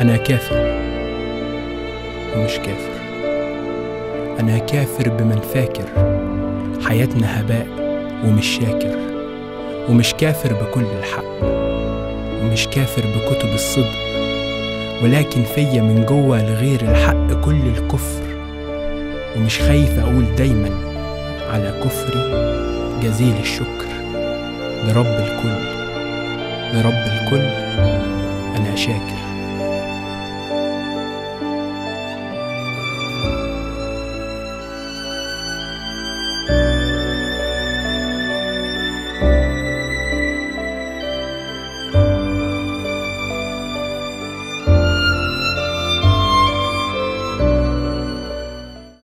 أنا كافر. ومش كافر. أنا كافر بمن فاكر. حياتنا هباء ومش شاكر. ومش كافر بكل الحق. ومش كافر بكتب الصدق. ولكن فيا من جوه لغير الحق كل الكفر. ومش خايف أقول دايما على كفري جزيل الشكر. لرب الكل. لرب الكل. أنا شاكر.